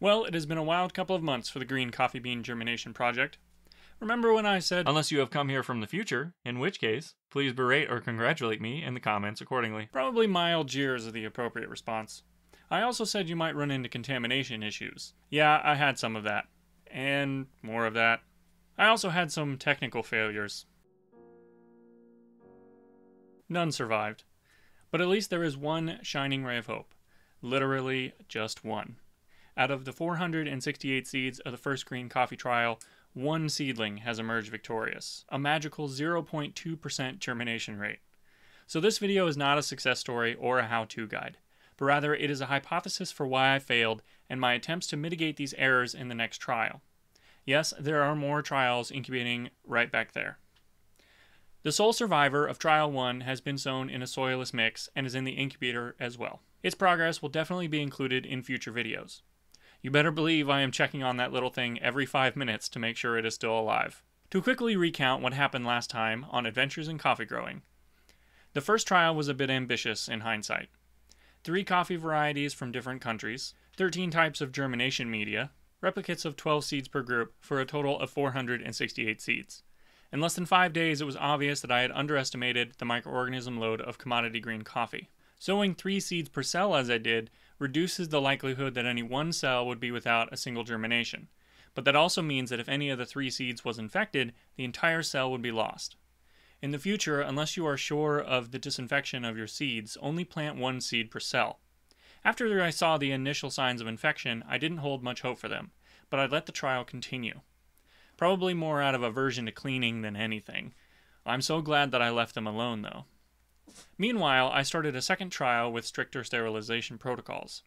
Well, it has been a wild couple of months for the green coffee bean germination project. Remember when I said, unless you have come here from the future, in which case, please berate or congratulate me in the comments accordingly. Probably mild jeers are the appropriate response. I also said you might run into contamination issues. Yeah, I had some of that. And more of that. I also had some technical failures. None survived. But at least there is one shining ray of hope. Literally just one. Out of the 468 seeds of the first green coffee trial, one seedling has emerged victorious, a magical 0.2% germination rate. So this video is not a success story or a how-to guide, but rather it is a hypothesis for why I failed and my attempts to mitigate these errors in the next trial. Yes, there are more trials incubating right back there. The sole survivor of Trial 1 has been sown in a soilless mix and is in the incubator as well. Its progress will definitely be included in future videos. You better believe I am checking on that little thing every 5 minutes to make sure it is still alive. To quickly recount what happened last time on Adventures in Coffee Growing. The first trial was a bit ambitious in hindsight. Three coffee varieties from different countries, 13 types of germination media, replicates of 12 seeds per group for a total of 468 seeds. In less than five days, it was obvious that I had underestimated the microorganism load of commodity green coffee. Sowing three seeds per cell as I did reduces the likelihood that any one cell would be without a single germination, but that also means that if any of the three seeds was infected, the entire cell would be lost. In the future, unless you are sure of the disinfection of your seeds, only plant one seed per cell. After I saw the initial signs of infection, I didn't hold much hope for them, but I let the trial continue. Probably more out of aversion to cleaning than anything. I'm so glad that I left them alone, though. Meanwhile, I started a second trial with stricter sterilization protocols.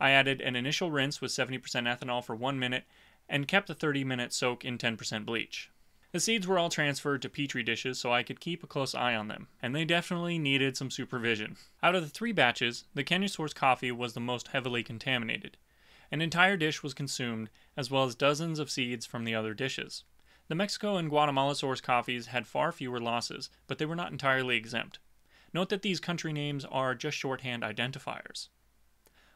I added an initial rinse with 70% ethanol for one minute and kept the 30 minute soak in 10% bleach. The seeds were all transferred to petri dishes so I could keep a close eye on them, and they definitely needed some supervision. Out of the three batches, the Kenya source coffee was the most heavily contaminated. An entire dish was consumed, as well as dozens of seeds from the other dishes. The Mexico and Guatemala source coffees had far fewer losses, but they were not entirely exempt. Note that these country names are just shorthand identifiers.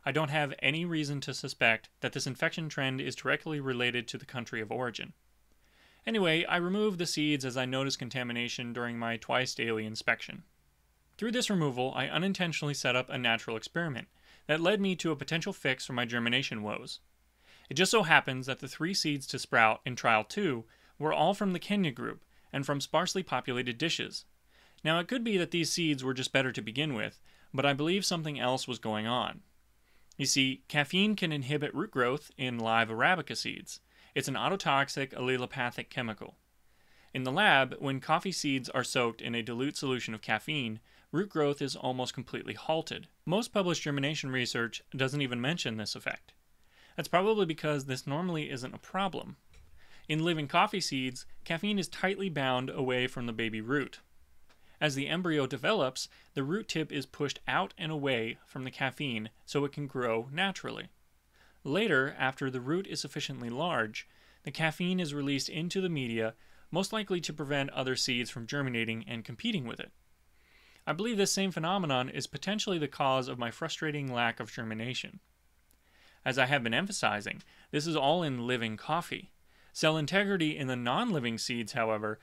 I don't have any reason to suspect that this infection trend is directly related to the country of origin. Anyway, I removed the seeds as I noticed contamination during my twice daily inspection. Through this removal, I unintentionally set up a natural experiment that led me to a potential fix for my germination woes. It just so happens that the three seeds to sprout in trial 2 were all from the Kenya group and from sparsely populated dishes. Now, it could be that these seeds were just better to begin with, but I believe something else was going on. You see, caffeine can inhibit root growth in live Arabica seeds. It's an autotoxic allelopathic chemical. In the lab, when coffee seeds are soaked in a dilute solution of caffeine, root growth is almost completely halted. Most published germination research doesn't even mention this effect. That's probably because this normally isn't a problem. In living coffee seeds, caffeine is tightly bound away from the baby root. As the embryo develops, the root tip is pushed out and away from the caffeine so it can grow naturally. Later, after the root is sufficiently large, the caffeine is released into the media, most likely to prevent other seeds from germinating and competing with it. I believe this same phenomenon is potentially the cause of my frustrating lack of germination. As I have been emphasizing, this is all in living coffee. Cell integrity in the non-living seeds, however,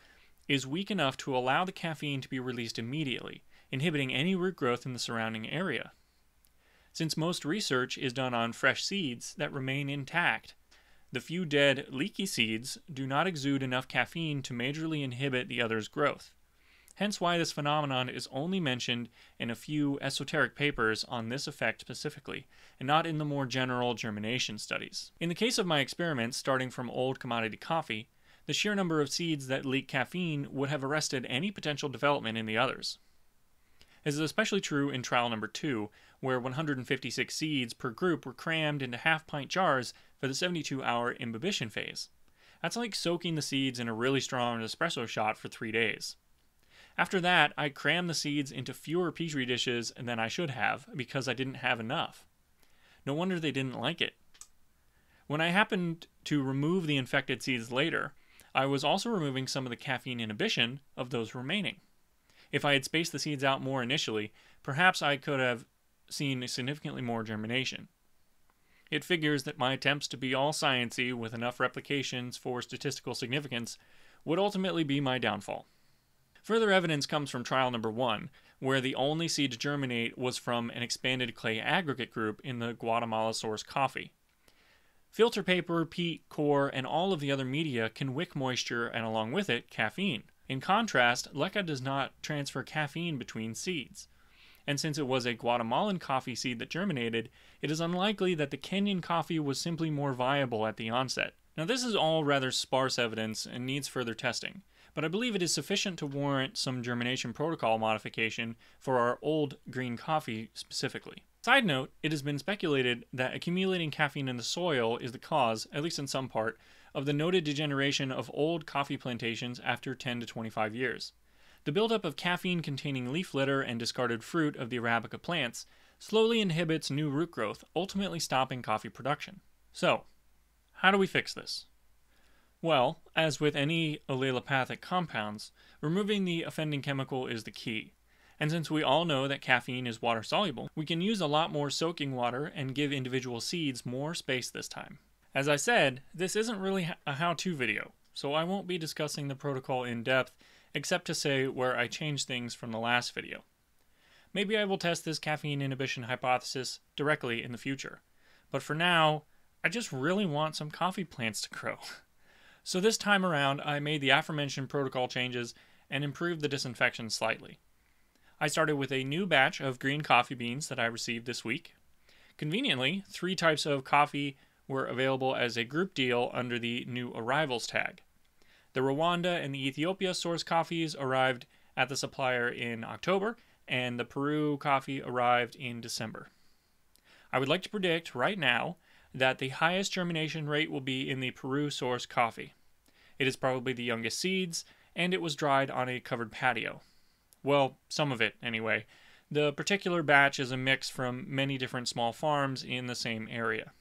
is weak enough to allow the caffeine to be released immediately, inhibiting any root growth in the surrounding area since most research is done on fresh seeds that remain intact. The few dead, leaky seeds do not exude enough caffeine to majorly inhibit the other's growth. Hence why this phenomenon is only mentioned in a few esoteric papers on this effect specifically, and not in the more general germination studies. In the case of my experiments starting from old commodity coffee, the sheer number of seeds that leak caffeine would have arrested any potential development in the others. This is especially true in trial number two, where 156 seeds per group were crammed into half pint jars for the 72 hour imbibition phase. That's like soaking the seeds in a really strong espresso shot for three days. After that, I crammed the seeds into fewer petri dishes than I should have because I didn't have enough. No wonder they didn't like it. When I happened to remove the infected seeds later, I was also removing some of the caffeine inhibition of those remaining. If I had spaced the seeds out more initially, perhaps I could have seen significantly more germination. it figures that my attempts to be all sciency with enough replications for statistical significance would ultimately be my downfall. Further evidence comes from trial number one, where the only seed to germinate was from an expanded clay aggregate group in the Guatemala source coffee. Filter paper, peat, coir, and all of the other media can wick moisture and along with it, caffeine. In contrast, leca does not transfer caffeine between seeds. And since it was a Guatemalan coffee seed that germinated, it is unlikely that the Kenyan coffee was simply more viable at the onset. Now, this is all rather sparse evidence and needs further testing, but I believe it is sufficient to warrant some germination protocol modification for our old green coffee specifically. Side note, it has been speculated that accumulating caffeine in the soil is the cause, at least in some part, of the noted degeneration of old coffee plantations after 10 to 25 years. The buildup of caffeine containing leaf litter and discarded fruit of the Arabica plants slowly inhibits new root growth, ultimately stopping coffee production. So, how do we fix this? Well, as with any allelopathic compounds, removing the offending chemical is the key. And since we all know that caffeine is water soluble, we can use a lot more soaking water and give individual seeds more space this time. As I said, this isn't really a how to video, so I won't be discussing the protocol in depth except to say where I changed things from the last video. Maybe I will test this caffeine inhibition hypothesis directly in the future, but for now, I just really want some coffee plants to grow. So this time around, I made the aforementioned protocol changes and improved the disinfection slightly. I started with a new batch of green coffee beans that I received this week. Conveniently, three types of coffee were available as a group deal under the new arrivals tag. The Rwanda and the Ethiopia source coffees arrived at the supplier in October, and the Peru coffee arrived in December. I would like to predict right now that the highest germination rate will be in the Peru source coffee. It is probably the youngest seeds, and it was dried on a covered patio. Well, some of it, anyway. The particular batch is a mix from many different small farms in the same area.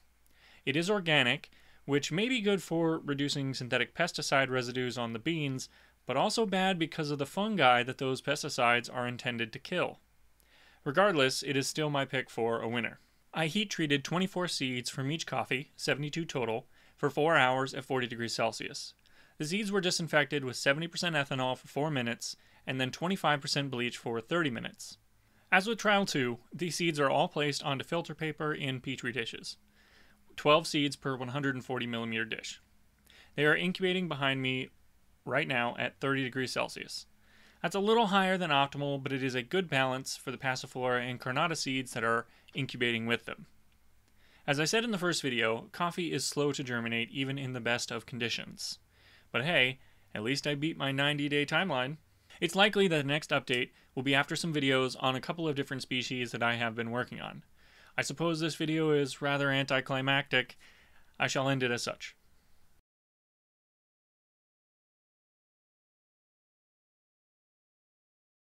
It is organic, which may be good for reducing synthetic pesticide residues on the beans, but also bad because of the fungi that those pesticides are intended to kill. Regardless, it is still my pick for a winner. I heat treated 24 seeds from each coffee, 72 total, for 4 hours at 40 degrees Celsius. The seeds were disinfected with 70% ethanol for 4 minutes and then 25% bleach for 30 minutes. As with trial 2, these seeds are all placed onto filter paper in petri dishes. 12 seeds per 140 millimeter dish. They are incubating behind me right now at 30 degrees Celsius. That's a little higher than optimal, but it is a good balance for the Passiflora and Carnata seeds that are incubating with them. As I said in the first video, coffee is slow to germinate even in the best of conditions. But hey, at least I beat my 90 day timeline. It's likely that the next update will be after some videos on a couple of different species that I have been working on. I suppose this video is rather anticlimactic. I shall end it as such.